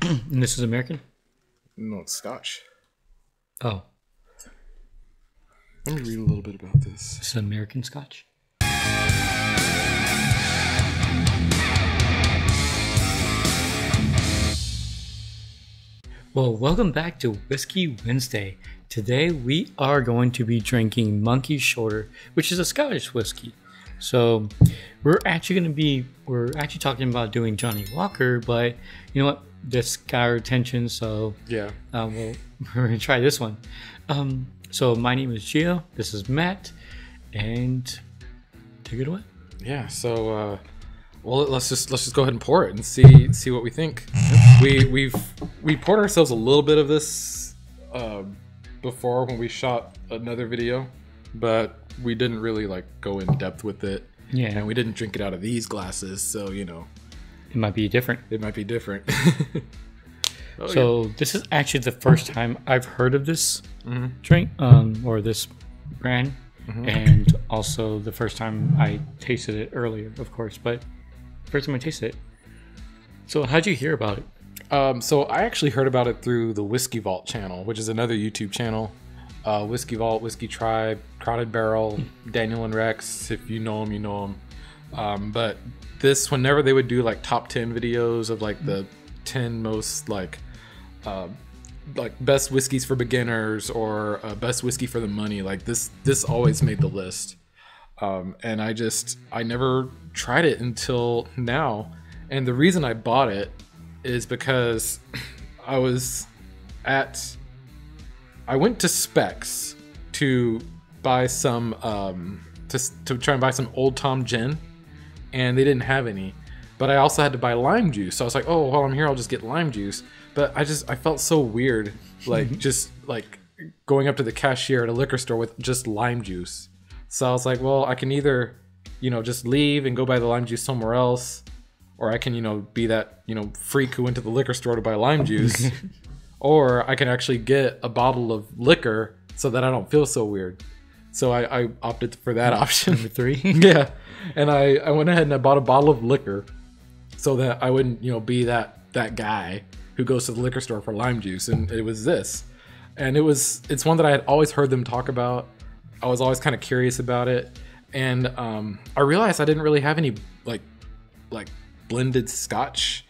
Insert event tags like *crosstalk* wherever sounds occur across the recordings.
*clears throat* and this is American. No, it's Scotch. Oh, Let me read a little bit about this. this is American Scotch. Well, welcome back to Whiskey Wednesday. Today we are going to be drinking Monkey Shoulder, which is a Scottish whiskey. So we're actually going to be we're actually talking about doing Johnnie Walker, but you know what? This our attention, so Yeah. uh, well, *laughs* we're gonna try this one. Um, so my name is Gio. This is Matt, and take it away. Yeah. So, uh, well, let's just let's just go ahead and pour it and see see what we think. We we've we poured ourselves a little bit of this uh, before when we shot another video, but we didn't really like go in depth with it, Yeah, and we didn't drink it out of these glasses, so you know it might be different. it might be different. *laughs* Oh, so this is actually the first time I've heard of this Mhm. drink, um, or this brand, Mm-hmm. and also the first time I tasted it earlier, of course, but first time I tasted it. So how'd you hear about it? Um, so I actually heard about it through the Whiskey Vault channel, which is another YouTube channel. Uh, Whiskey Vault, Whiskey Tribe, Crowded Barrel, Daniel and Rex. If you know them, you know them. Um, but this, whenever they would do like top ten videos of like the ten most like uh, like best whiskeys for beginners or uh, best whiskey for the money, like this, this always made the list. Um, and I just I never tried it until now. And the reason I bought it is because I was at I went to Spec's to buy some um to to try and buy some Old Tom gin and they didn't have any. But I also had to buy lime juice. So I was like, "Oh, while I'm here, I'll just get lime juice." But I just I felt so weird like *laughs* just like going up to the cashier at a liquor store with just lime juice. So I was like, "Well, I can either, you know, just leave and go buy the lime juice somewhere else, or I can, you know, be that, you know, freak who went to the liquor store to buy lime juice, *laughs* or I can actually get a bottle of liquor so that I don't feel so weird. So I, I opted for that option. Number three. *laughs* yeah, and I, I went ahead and I bought a bottle of liquor so that I wouldn't, you know, be that that guy who goes to the liquor store for lime juice, and it was this, and it was it's one that I had always heard them talk about. I was always kind of curious about it, and um, I realized I didn't really have any like like blended Scotch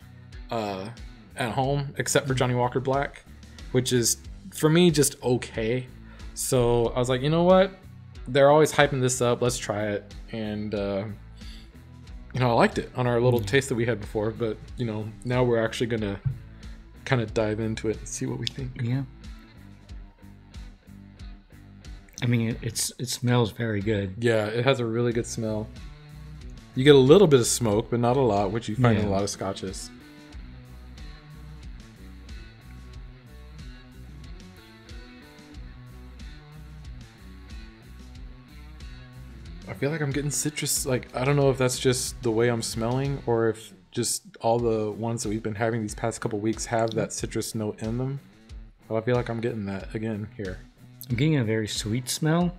uh, at home except for Johnnie Walker Black, which is for me just okay. So I was like, you know what? They're always hyping this up. Let's try it, and uh, you know I liked it on our little taste that we had before. But you know now we're actually gonna kind of dive into it and see what we think. Yeah. I mean, it, it's it smells very good. Yeah, it has a really good smell. You get a little bit of smoke, but not a lot, which you find in a lot of scotches. Feel like I'm getting citrus. Like I don't know if that's just the way I'm smelling, or if just all the ones that we've been having these past couple weeks have that citrus note in them. But I feel like I'm getting that again here. I'm getting a very sweet smell.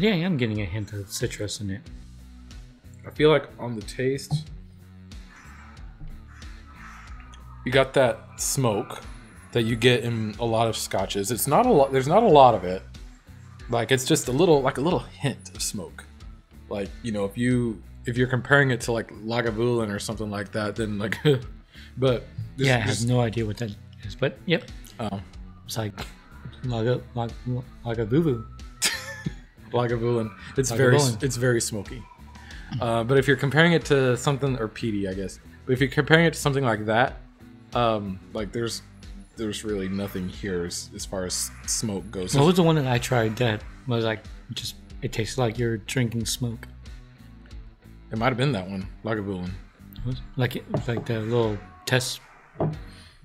Yeah, I am getting a hint of citrus in it. I feel like on the taste, you got that smoke that you get in a lot of scotches. It's not a lot. There's not a lot of it. Like it's just a little, like a little hint of smoke. Like you know, if you if you're comparing it to like Lagavulin or something like that, then like, *laughs* but this- yeah, I have no idea what that is, but yep, oh, it's like laga lag, lagavuvu. *laughs* Lagavulin. It's very it's very smoky. Uh, but if you're comparing it to something or PD, I guess. But if you're comparing it to something like that, um, like there's there's really nothing here as, as far as smoke goes. What was the one that I tried that was like just it tastes like you're drinking smoke? It might have been that one, Lagavulin. Was- Like it, like the little test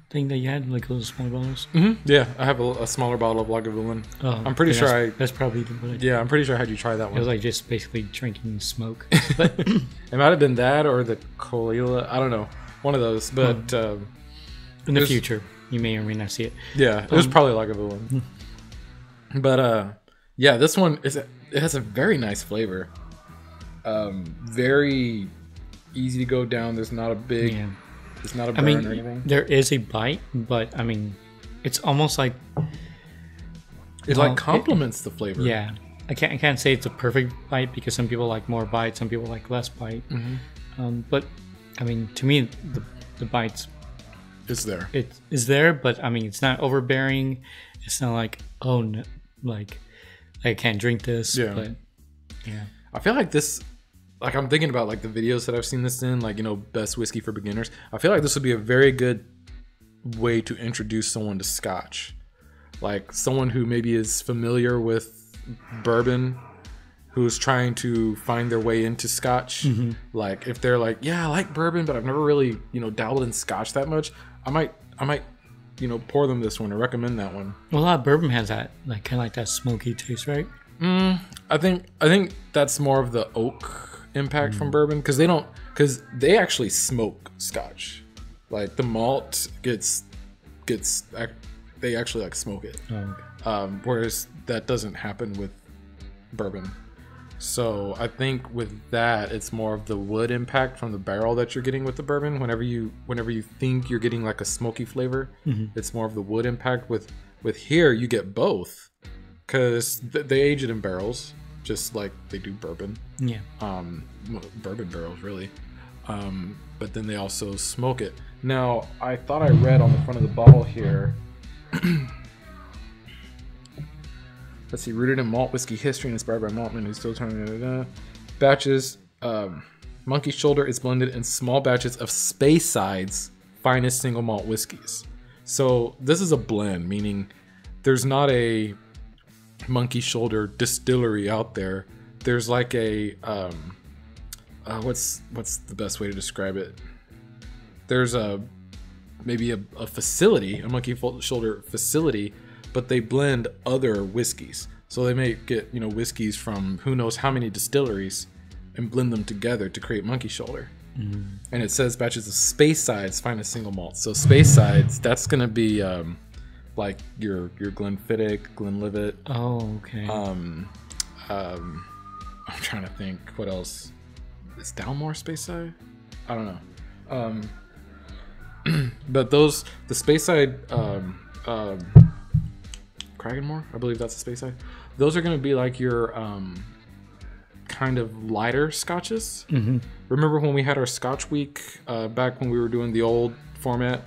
thing that you had, like those small bottles. hmm Yeah, I have a, a smaller bottle of Lagavulin. Oh, I'm pretty yeah, sure that's, I- that's probably the what I Yeah, I'm pretty sure I had you try that one. It was like just basically drinking smoke. *laughs* But It might have been that or the Caol Ila. I don't know, one of those. But um, in the future, you may or may not see it. Yeah, it was Um, probably Lagavulin. but uh yeah, this one is it has a very nice flavor. Um very easy to go down. There's not a big Yeah. It's not a I burn mean, or anything. there is a bite, but I mean, it's almost like It well, like it- complements the flavor. yeah. I can't I can't say it's a perfect bite because some people like more bite, some people like less bite. Mhm. Um, but I mean, to me, the the bites is there. it is there, but I mean, it's not overbearing. It's not like oh, no, like I can't drink this. Yeah. But yeah. I feel like this, like I'm thinking about like the videos that I've seen this in, like you know, best whiskey for beginners. I feel like this would be a very good way to introduce someone to Scotch, like someone who maybe is familiar with bourbon, who's trying to find their way into Scotch. Mm-hmm. Like if they're like, yeah, I like bourbon, but I've never really you know dabbled in Scotch that much. I might, I might, you know, pour them this one or recommend that one. Well, a lot of bourbon has that like kind of like that smoky taste, right? I think I think that's more of the oak impact from bourbon because they don't because they actually smoke Scotch, like the malt gets gets they actually like smoke it, Oh, okay. um, whereas that doesn't happen with bourbon. So I think with that, it's more of the wood impact from the barrel that you're getting with the bourbon. Whenever you whenever you think you're getting like a smoky flavor, it's more of the wood impact. With with here, you get both because th- they age it in barrels, just like they do bourbon. Yeah. Um, bourbon barrels, really. Um, but then they also smoke it. Now, I thought I read on the front of the bottle here. *clears throat* Let's see, rooted in malt whiskey history and inspired by maltmen who still da, da, da. batches. Um, Monkey Shoulder is blended in small batches of Speyside's finest single malt whiskeys. So this is a blend, meaning there's not a Monkey Shoulder distillery out there. There's like a um, uh, what's what's the best way to describe it? There's a maybe a, a facility, a Monkey Shoulder facility, but they blend other whiskeys. So they may get you know whiskeys from who knows how many distilleries and blend them together to create Monkey Shoulder. And it says batches of Speyside's finest single malt. So Speyside's, that's gonna be um, like your your Glenfiddich, Glenlivet, Oh, okay. um, um, I'm trying to think what else. Is Dalmore Speyside? I don't know. Um, *clears throat* but those the Speyside, um, um, Cragganmore, I believe that's the Speyside. Those are going to be like your um, kind of lighter scotches. hmm Remember when we had our Scotch Week uh, back when we were doing the old format?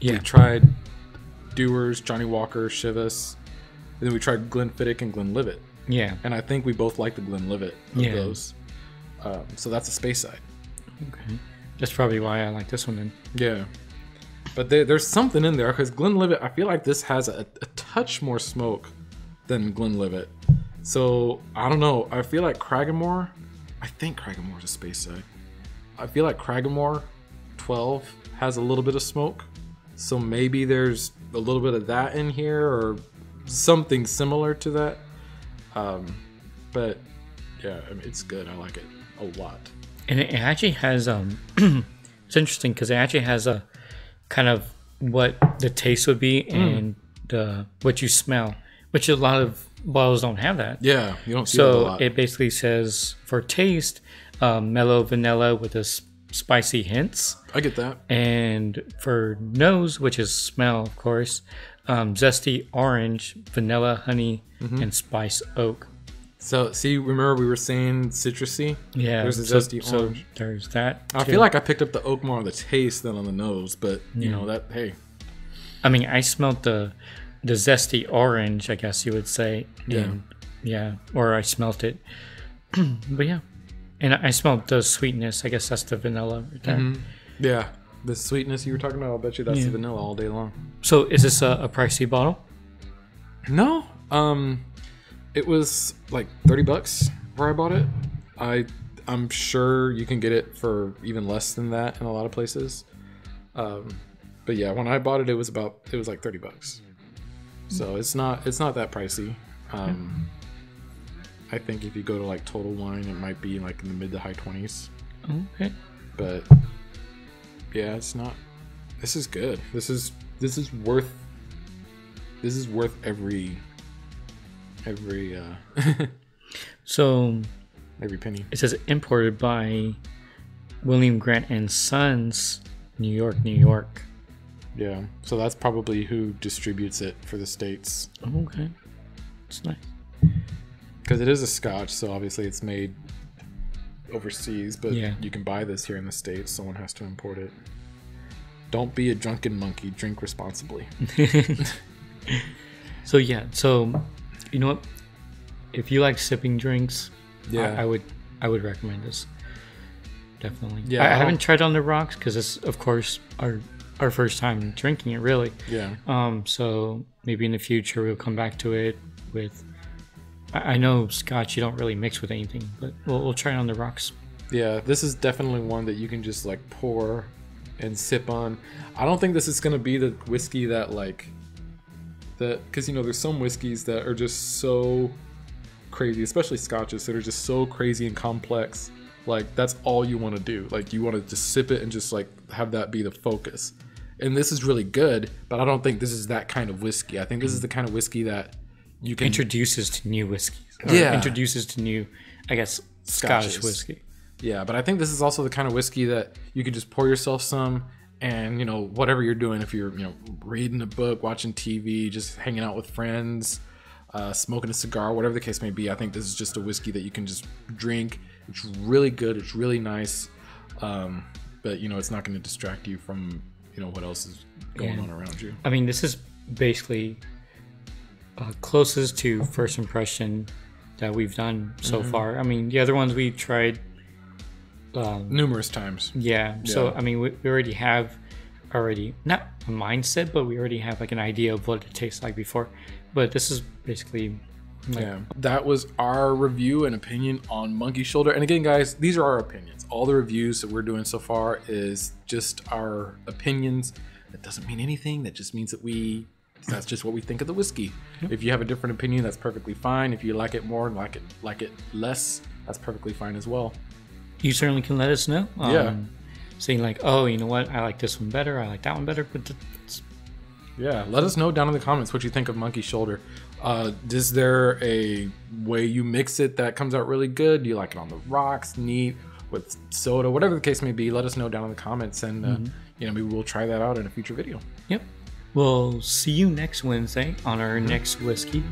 Yeah. We tried Dewar's, Johnnie Walker, Chivas, and then we tried Glenfiddich and Glenlivet Yeah. and I think we both like the Glenlivet of Yeah. those. Um, so that's a Speyside. Okay. That's probably why I like this one then. Yeah, but there, there's something in there because Glenlivet. I feel like this has a, a touch more smoke than Glenlivet. So I don't know. I feel like Cragganmore. I think Cragganmore is a Speyside. I feel like Cragganmore 12 has a little bit of smoke. So maybe there's a little bit of that in here or something similar to that. Um, but yeah, I mean, it's good. I like it a lot. And it actually has um *clears throat* it's interesting because it actually has a kind of what the taste would be Hmm. and the what you smell, which a lot of bottles don't have that. Yeah, you don't see that a So lot. it basically says for taste, um, mellow vanilla with a s- spicy hints, I get that. and for nose, which is smell, of course, um, zesty orange, vanilla, honey, Mm-hmm. and spice oak. So, see, remember we were saying citrusy? Yeah, There's a so, zesty so orange. there's that. I too. feel like I picked up the oak more on the taste than on the nose, but you know that. Hey, I mean, I smelled the the zesty orange, I guess you would say. Yeah. and- yeah, or I smelt it. *clears throat* but yeah, and I smelled the sweetness. I guess that's the vanilla. Right there. yeah, the sweetness you were talking about. I'll bet you that's Yeah. the vanilla all day long. So is this a, a pricey bottle? No, um, it was like thirty bucks where I bought it. I I'm sure you can get it for even less than that in a lot of places. Um, but yeah, when I bought it, it was about it was like thirty bucks. So it's not it's not that pricey. Um, I think if you go to like Total Wine, it might be like in the mid to high twenties. Okay. But yeah, it's not. This is good. This is this is worth. This is worth every every uh *laughs* So every penny. it says imported by William Grant and Sons New York, New York. Yeah. So that's probably who distributes it for the states Oh, okay, it's nice. because it is a Scotch, so obviously it's made overseas, but Yeah. you can buy this here in the states. Someone has to import it. Don't be a drunken monkey. Drink responsibly. *laughs* So yeah, so you know what? If you like sipping drinks, Yeah. I, I would I would recommend this. Definitely. Yeah, I, I haven't tried on the rocks because it's of course our our first time drinking it really. Yeah. Um, so maybe in the future we'll come back to it with. I, I know Scotch you don't really mix with anything, but we'll, we'll try it on the rocks. Yeah, this is definitely one that you can just like pour and sip on. I don't think this is gonna be the whiskey that like that because you know there's some whiskeys that are just so crazy, especially scotches that are just so crazy and complex. Like that's all you want to do. Like you want to just sip it and just like have that be the focus. And this is really good, but I don't think this is that kind of whiskey. I think this is the kind of whiskey that you can Introduces to new whiskeys. Yeah. Introduces to new, I guess, Scottish Scotches. whiskey. Yeah, but I think this is also the kind of whiskey that you could just pour yourself some and, you know, whatever you're doing, if you're, you know, reading a book, watching TV, just hanging out with friends, uh, smoking a cigar, whatever the case may be, I think this is just a whiskey that you can just drink. It's really good. It's really nice. Um, but, you know, it's not going to distract you from, you know, what else is going Yeah. on around you. I mean, this is basically uh, closest to first impression that we've done so Mm-hmm. far. I mean, the other ones we tried, um, Numerous times. yeah. So I mean, we, we already have already not a mindset, but we already have like an idea of what it tastes like before. But this is basically like, Yeah, that was our review and opinion on Monkey Shoulder. And again, guys, these are our opinions. All the reviews that we're doing so far is just our opinions. That doesn't mean anything. That just means that we. That's just what we think of the whiskey. If you have a different opinion, that's perfectly fine. If you like it more and like it like it less, that's perfectly fine as well. You certainly can let us know. Um, Yeah. Saying like, oh, you know what, I like this one better. I like that one better. But Yeah, let us know down in the comments what you think of Monkey Shoulder. Uh, is there a way you mix it that comes out really good? Do you like it on the rocks, neat, with soda, whatever the case may be? Let us know down in the comments, and uh, you know maybe we'll try that out in a future video. Yep. We'll see you next Wednesday on our next whiskey.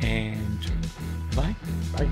And bye. Bye.